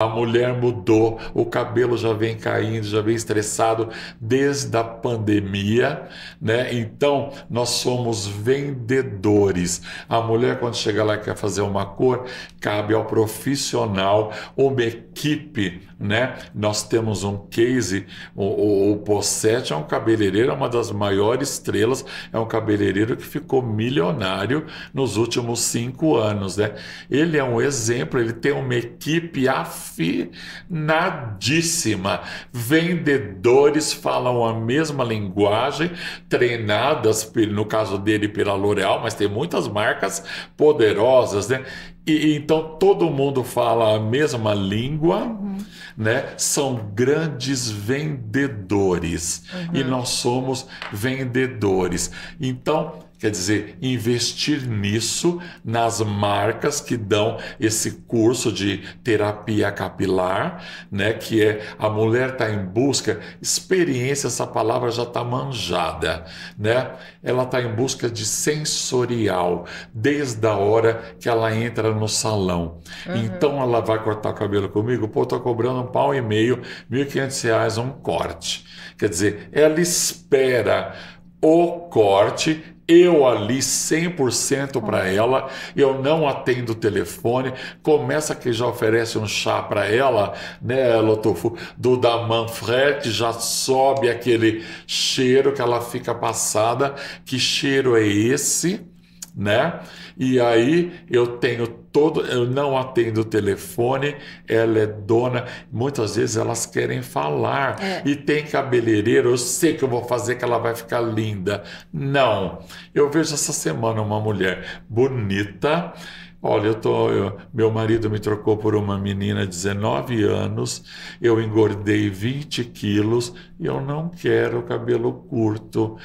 A mulher mudou, o cabelo já vem caindo, já vem estressado desde a pandemia, né? Então, nós somos vendedores. A mulher, quando chega lá e quer fazer uma cor, cabe ao profissional, uma equipe, né? Nós temos um case, o, o, o é um cabeleireiro, é uma das maiores estrelas, é um cabeleireiro que ficou milionário nos últimos cinco anos, né? Ele é um exemplo, ele tem uma equipe afim afinadíssima. Vendedores falam a mesma linguagem, treinadas, no caso dele, pela L'Oréal, mas tem muitas marcas poderosas, né? E, então todo mundo fala a mesma língua, uhum. né? São grandes vendedores uhum. e nós somos vendedores. Então Quer dizer, investir nisso, nas marcas que dão esse curso de terapia capilar, né? Que é a mulher está em busca, experiência, essa palavra já está manjada, né? Ela está em busca de sensorial, desde a hora que ela entra no salão. Uhum. Então ela vai cortar o cabelo comigo, pô, estou cobrando um pau e meio, mil quinhentos reais um corte. Quer dizer, ela espera o corte eu ali 100% para ela, eu não atendo o telefone, começa que já oferece um chá para ela, né, Lotofu, do da Manfred, já sobe aquele cheiro que ela fica passada, que cheiro é esse? Né? E aí eu tenho todo, eu não atendo o telefone, ela é dona, muitas vezes elas querem falar é. e tem cabeleireiro, eu sei que eu vou fazer que ela vai ficar linda. Não. Eu vejo essa semana uma mulher bonita, Olha, eu tô, eu, meu marido me trocou por uma menina de 19 anos, eu engordei 20 quilos e eu não quero cabelo curto.